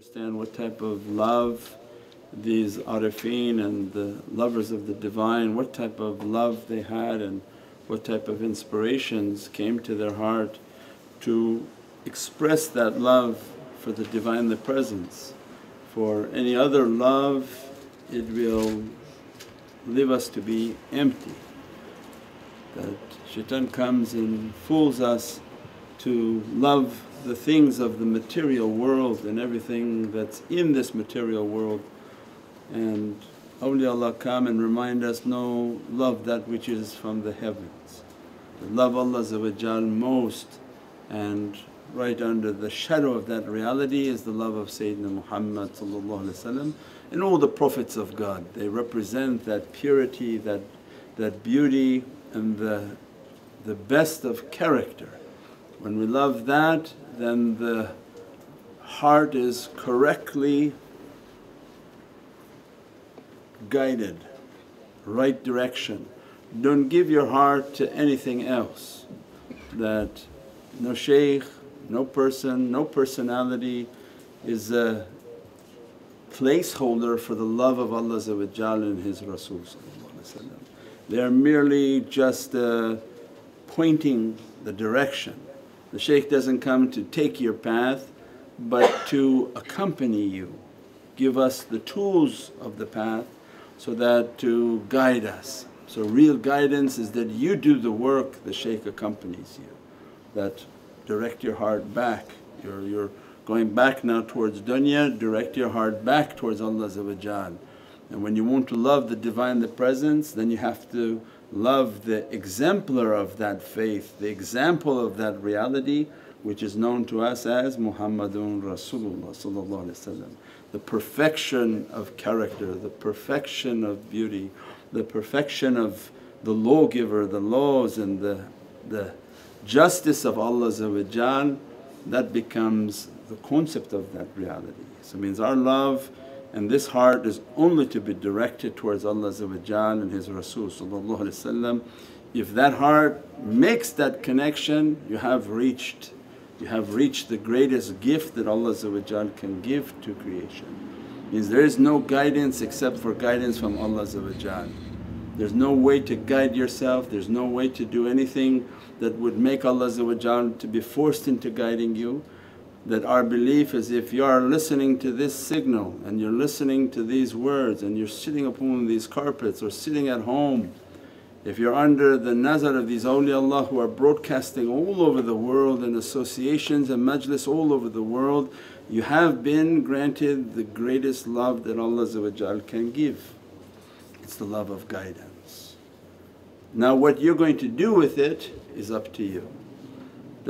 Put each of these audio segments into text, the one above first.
understand what type of love these arifin and the lovers of the Divine, what type of love they had and what type of inspirations came to their heart to express that love for the Divinely Presence. For any other love it will leave us to be empty. That shaitan comes and fools us to love the things of the material world and everything that's in this material world and awliyaullah come and remind us, no, love that which is from the heavens. Love Allah most and right under the shadow of that reality is the love of Sayyidina Muhammad and all the Prophets of God. They represent that purity, that, that beauty and the, the best of character. When we love that then the heart is correctly guided, right direction. Don't give your heart to anything else that no shaykh, no person, no personality is a placeholder for the love of Allah and His Rasul They are merely just uh, pointing the direction the shaykh doesn't come to take your path but to accompany you, give us the tools of the path so that to guide us. So real guidance is that you do the work, the shaykh accompanies you, that direct your heart back. You're, you're going back now towards dunya, direct your heart back towards Allah and when you want to love the Divine the Presence then you have to love the exemplar of that faith, the example of that reality which is known to us as Muhammadun Rasulullah the perfection of character, the perfection of beauty, the perfection of the lawgiver, the laws and the, the justice of Allah that becomes the concept of that reality. So means our love and this heart is only to be directed towards Allah and His Rasul If that heart makes that connection you have reached, you have reached the greatest gift that Allah can give to creation. Means there is no guidance except for guidance from Allah There's no way to guide yourself, there's no way to do anything that would make Allah to be forced into guiding you that our belief is if you are listening to this signal and you're listening to these words and you're sitting upon these carpets or sitting at home, if you're under the nazar of these awliyaullah who are broadcasting all over the world and associations and majlis all over the world, you have been granted the greatest love that Allah can give. It's the love of guidance. Now what you're going to do with it is up to you.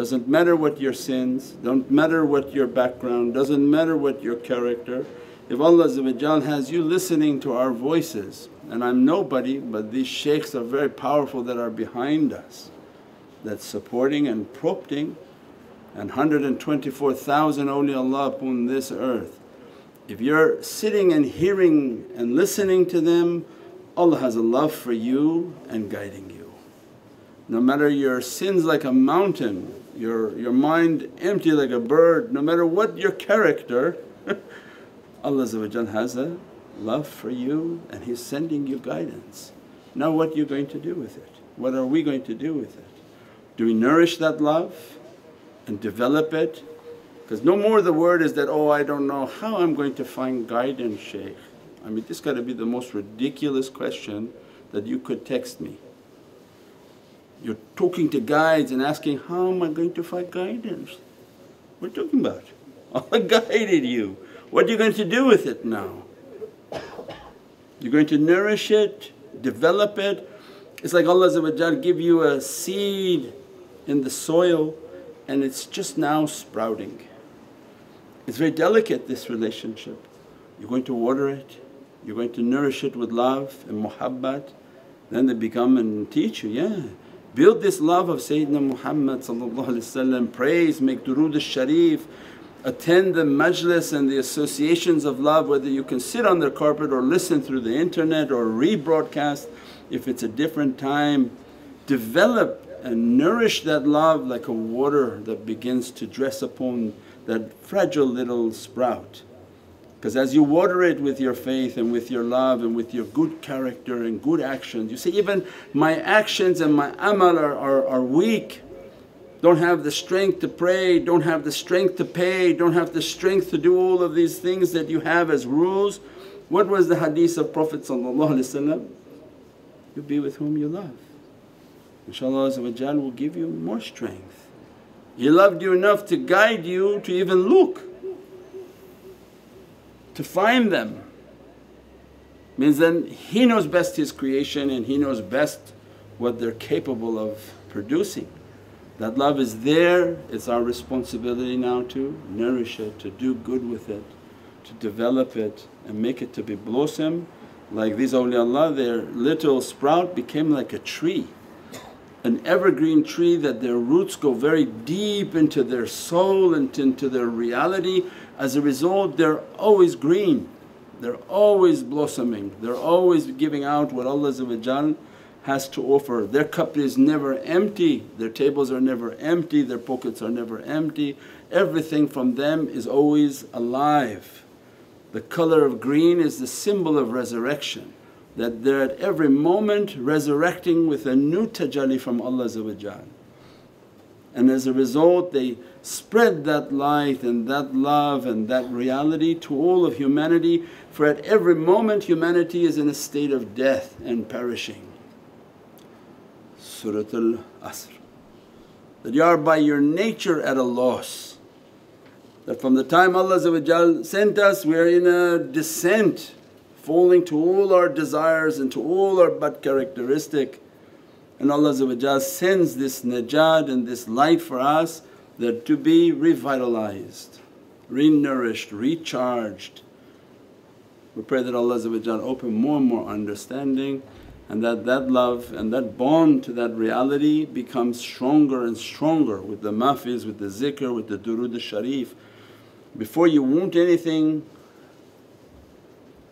Doesn't matter what your sins, don't matter what your background, doesn't matter what your character. If Allah has you listening to our voices and I'm nobody but these shaykhs are very powerful that are behind us that's supporting and prompting and 124,000 awliyaullah upon this earth. If you're sitting and hearing and listening to them Allah has a love for you and guiding you. No matter your sins like a mountain your, your mind empty like a bird, no matter what your character Allah has a love for you and He's sending you guidance. Now what you going to do with it? What are we going to do with it? Do we nourish that love and develop it? Because no more the word is that, oh I don't know how I'm going to find guidance shaykh. I mean this got to be the most ridiculous question that you could text me. You're talking to guides and asking, how am I going to find guidance? What are you talking about? Allah guided you. What are you going to do with it now? You're going to nourish it, develop it. It's like Allah give you a seed in the soil and it's just now sprouting. It's very delicate this relationship. You're going to water it, you're going to nourish it with love and muhabbat, then they become and teach you, yeah. Build this love of Sayyidina Muhammad praise, make durood al-sharif, attend the majlis and the associations of love whether you can sit on the carpet or listen through the internet or rebroadcast if it's a different time. Develop and nourish that love like a water that begins to dress upon that fragile little sprout. Because as you water it with your faith and with your love and with your good character and good actions, you see even my actions and my amal are, are, are weak, don't have the strength to pray, don't have the strength to pay, don't have the strength to do all of these things that you have as rules. What was the hadith of Prophet You be with whom you love. InshaAllah will give you more strength. He loved you enough to guide you to even look to find them means then He knows best His creation and He knows best what they're capable of producing. That love is there, it's our responsibility now to nourish it, to do good with it, to develop it and make it to be blossom. Like these awliyaullah their little sprout became like a tree, an evergreen tree that their roots go very deep into their soul and into their reality as a result they're always green, they're always blossoming, they're always giving out what Allah has to offer. Their cup is never empty, their tables are never empty, their pockets are never empty. Everything from them is always alive. The colour of green is the symbol of resurrection that they're at every moment resurrecting with a new tajalli from Allah and as a result they spread that light and that love and that reality to all of humanity. For at every moment humanity is in a state of death and perishing. Surat al-Asr. That you are by your nature at a loss. That from the time Allah sent us we are in a descent falling to all our desires and to all our bad characteristic and Allah sends this najat and this light for us that to be revitalized, renourished, recharged. We pray that Allah open more and more understanding and that that love and that bond to that reality becomes stronger and stronger with the mahfil, with the zikr, with the durood sharif. Before you want anything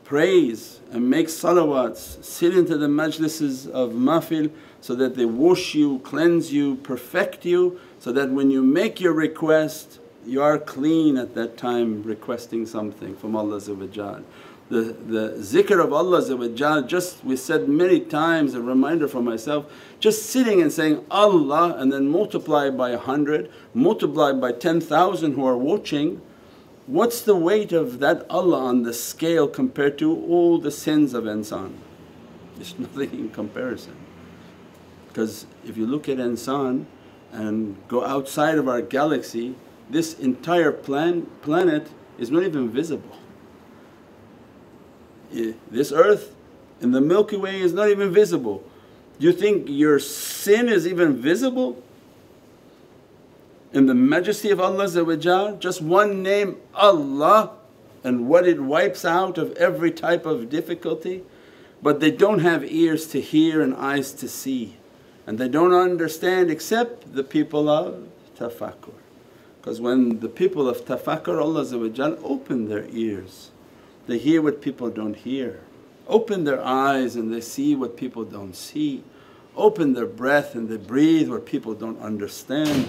praise and make salawats, sit into the majlises of mahfil so that they wash you, cleanse you, perfect you so that when you make your request you are clean at that time requesting something from Allah The, the zikr of Allah just we said many times a reminder for myself just sitting and saying Allah and then multiply by a hundred, multiply by 10,000 who are watching what's the weight of that Allah on the scale compared to all the sins of insan? It's nothing in comparison. Because if you look at insan and go outside of our galaxy, this entire plan, planet is not even visible. This earth in the Milky Way is not even visible. You think your sin is even visible? In the majesty of Allah just one name Allah and what it wipes out of every type of difficulty. But they don't have ears to hear and eyes to see. And they don't understand except the people of tafakkur. Because when the people of tafakkur Allah open their ears, they hear what people don't hear, open their eyes and they see what people don't see, open their breath and they breathe what people don't understand,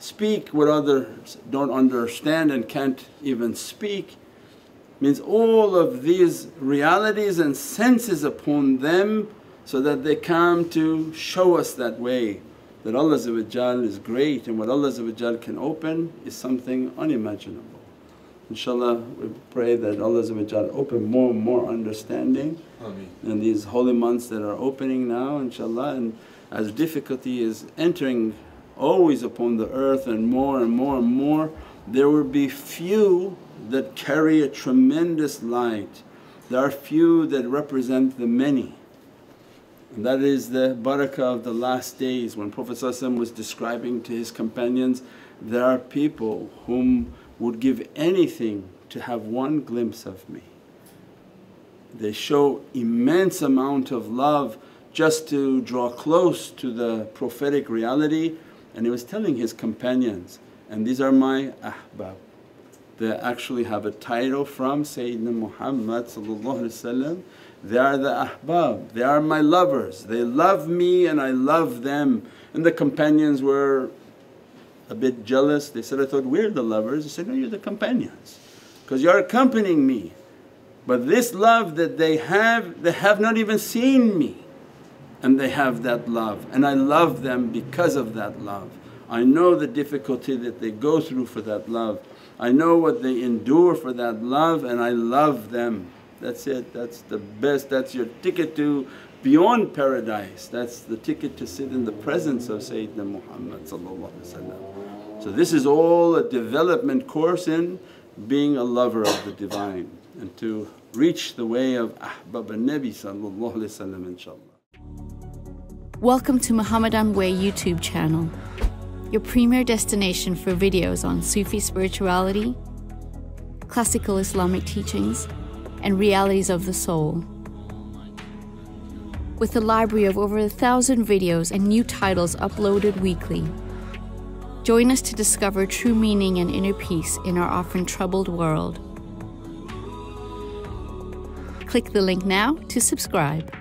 speak what others don't understand and can't even speak means all of these realities and senses upon them so that they come to show us that way that Allah is great and what Allah can open is something unimaginable. InshaAllah we pray that Allah open more and more understanding in these holy months that are opening now inshaAllah and as difficulty is entering always upon the earth and more and more and more there will be few that carry a tremendous light. There are few that represent the many and that is the barakah of the last days when Prophet was describing to his companions, there are people whom would give anything to have one glimpse of me. They show immense amount of love just to draw close to the prophetic reality and he was telling his companions, and these are my ahbab. They actually have a title from Sayyidina Muhammad they are the ahbab, they are my lovers, they love me and I love them. And the companions were a bit jealous, they said, I thought we're the lovers. He said, no you're the companions because you're accompanying me. But this love that they have, they have not even seen me and they have that love and I love them because of that love. I know the difficulty that they go through for that love. I know what they endure for that love and I love them. That's it, that's the best, that's your ticket to beyond paradise. That's the ticket to sit in the presence of Sayyidina Muhammad So this is all a development course in being a lover of the Divine and to reach the way of Ahbab al-Nabi inshaAllah. Welcome to Muhammadan Way YouTube channel, your premier destination for videos on Sufi spirituality, classical Islamic teachings and realities of the soul. With a library of over a thousand videos and new titles uploaded weekly. Join us to discover true meaning and inner peace in our often troubled world. Click the link now to subscribe.